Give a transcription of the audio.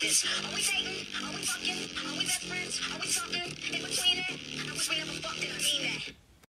this. Are we dating? Are we fucking? Are we best friends? Are we something in between it? I wish we never fucked it.